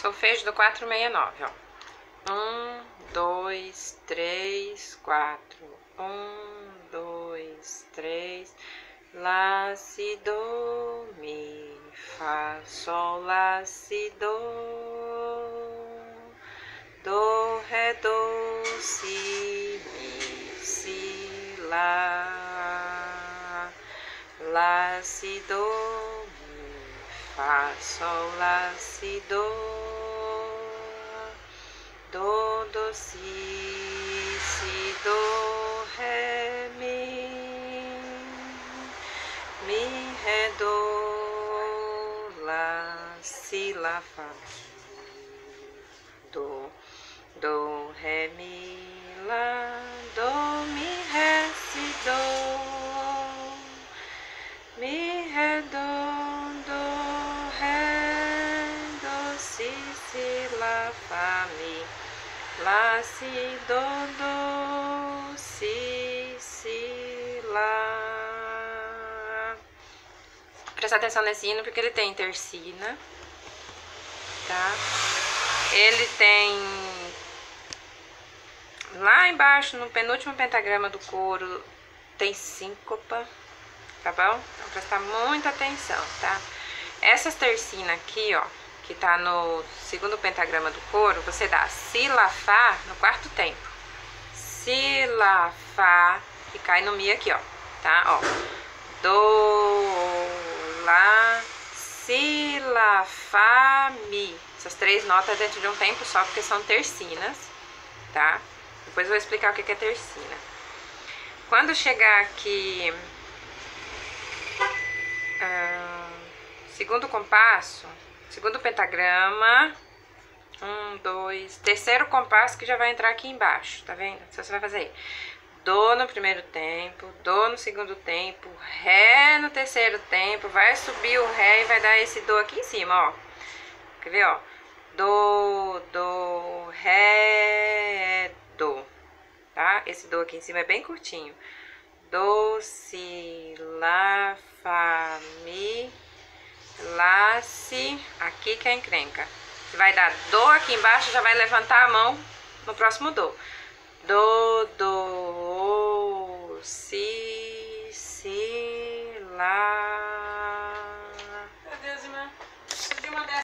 Solfejo do 469, ó. Um, dois, três, quatro. Um, dois, três. Lá, si, do, mi, fá, sol, lá, si, do. Do, ré, do, si, mi, si, lá. Lá, si, do, mi, fá, sol, lá, si, do do, si, si, do, ré, mi, mi, ré, do, lá, si, lá, fá, do, do, ré, mi, lá, do, mi, ré, si, do, mi, ré, do, do, ré, do, si, si, lá, fá, mi, Lá, si, do, do, si, si, lá. Prestar atenção nesse hino porque ele tem tercina, tá? Ele tem lá embaixo, no penúltimo pentagrama do coro, tem síncopa, tá bom? Então prestar muita atenção, tá? Essas tercinas aqui, ó, que tá no segundo pentagrama do coro, você dá Si, Lá, Fá no quarto tempo. Si, Lá, Fá e cai no Mi aqui, ó, tá? Ó, Do, Lá, Si, Lá, Fá, Mi. Essas três notas dentro de um tempo só, porque são tercinas, tá? Depois eu vou explicar o que é tercina. Quando chegar aqui... Segundo compasso, Segundo pentagrama. Um, dois. Terceiro compasso que já vai entrar aqui embaixo, tá vendo? Então você vai fazer. Dó no primeiro tempo, Dó no segundo tempo, Ré no terceiro tempo, vai subir o Ré e vai dar esse Dó aqui em cima, ó. Quer ver, ó? Dó, Dó, Ré, Dó, tá? Esse Dó aqui em cima é bem curtinho. Dó, Si, Lá, Fá, Si, aqui que é encrenca. Você vai dar Do aqui embaixo, já vai levantar a mão no próximo Do. Do, Do, Si, Si, Lá,